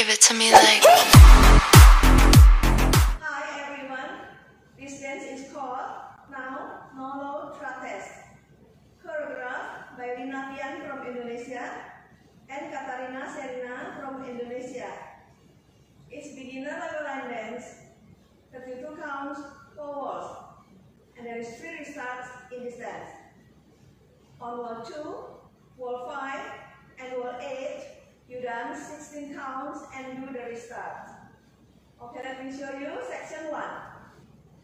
Give it to me like. Hi everyone, this dance is called Now No Lo Trates. Choreographed by Lina Vian from Indonesia and Katarina Sherrina from Indonesia. It's beginner level line dance, 32 counts, 4 walls, and there is 3 restarts in this dance. On wall 2, wall 5, and wall 8, dance 16 counts and do the restart. Okay, let me show you section 1.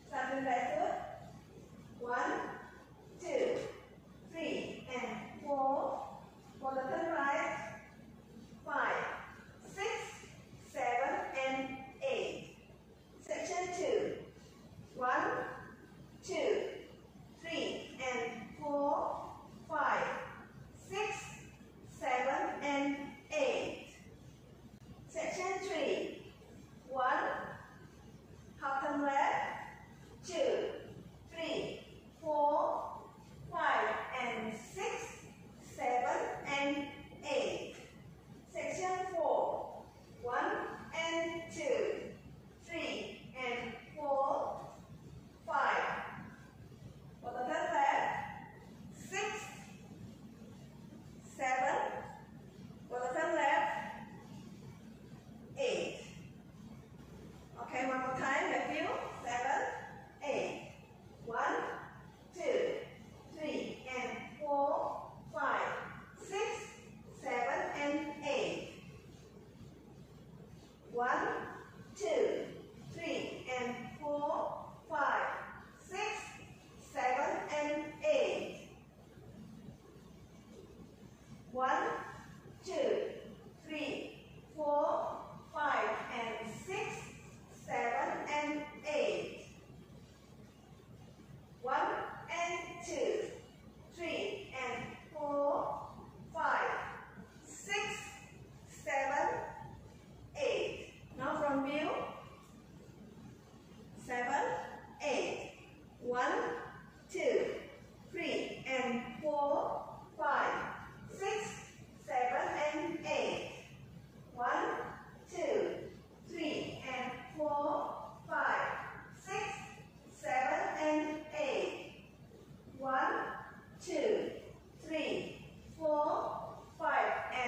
Starting right foot. 1, 2, 3, and 4. For the turn right. 5, 6, 7, and 8. Section 2. 1, 2, 3, and 4, 5, 6, 7, and 8. Section 3. 1, half turn left, 2, 3, 4, 5, and 6, 7, and 8. Section 4. 1 and 2, 3 and 4, 5. For the third left, 6, 7. For the third left, 8. Okay, one more time. Left view. Seven, eight. One, two, three, and four, five, six, seven, and eight. One, two,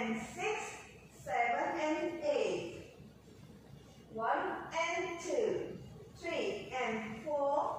and 6, 7 and 8, 1 and 2, 3 and 4,